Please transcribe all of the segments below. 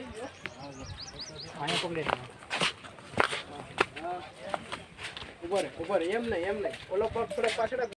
અહીંયા પકડે ઉપર ઉપર એમ નહીં એમ નહીં. ઓલો પગ થોડે પાછળ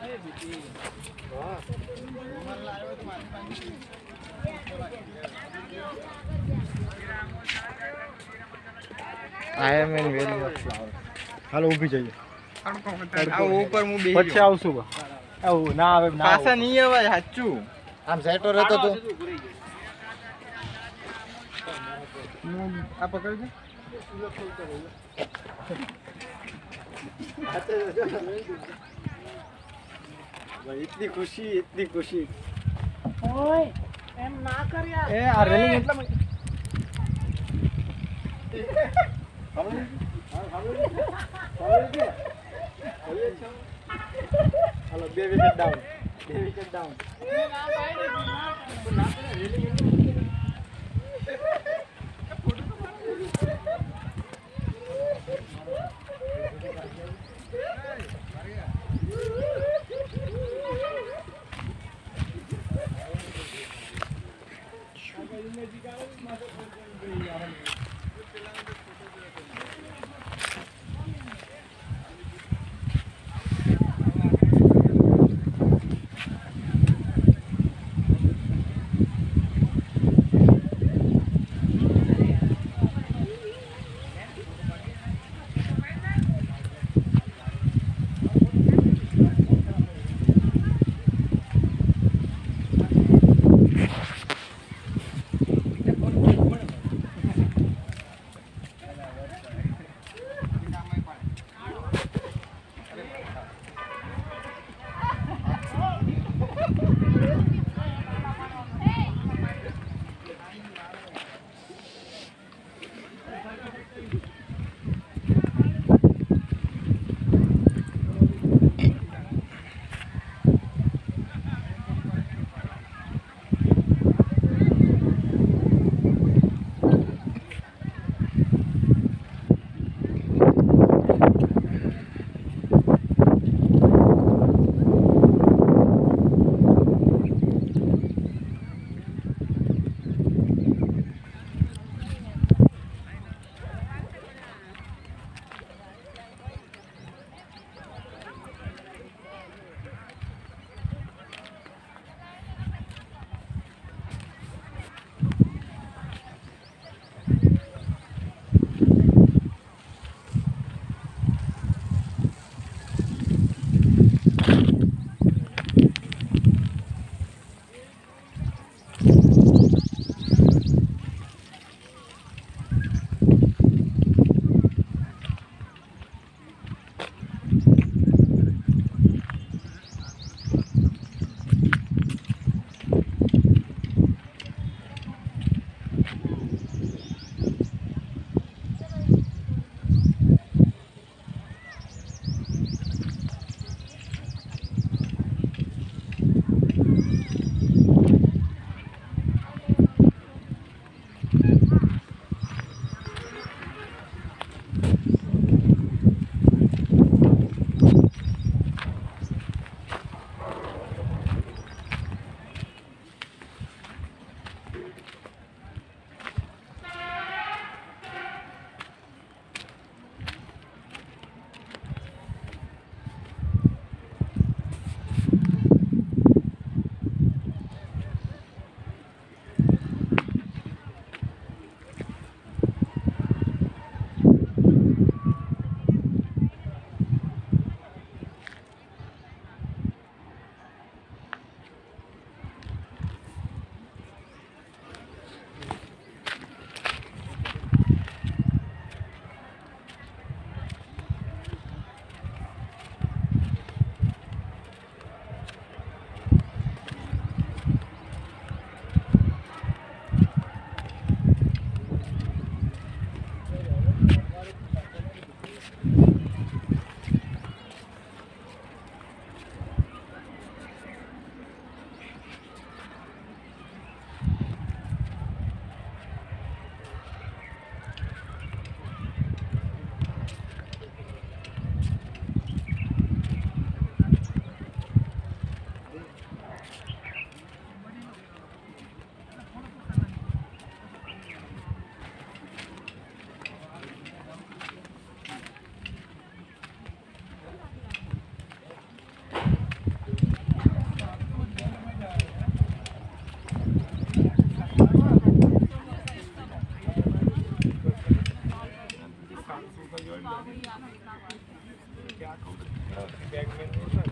જીરા છાશ બાબુ જીરા છાશ I am in valley of flower હાલો ઊભી જઈએ આવું ઉપર હું બેહી પછી આવશું બા આવું ના આવે ના પાછા આવે. નહીં અવાય સાચું આમ સેટો રહેતો તો આ પકડજો इतनी खुशी इतनी खुशी એમ ના કર્યા એ આ રેલિંગ એટલા હાલો બે વિકેટ ડાઉન બે wicket down Hãy subscribe cho kênh Ghiền बजने जी का माथा फ़ोन कर दे यार ये पिलाने फ़ोटो ले ले बैग में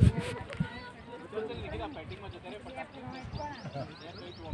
Để không bỏ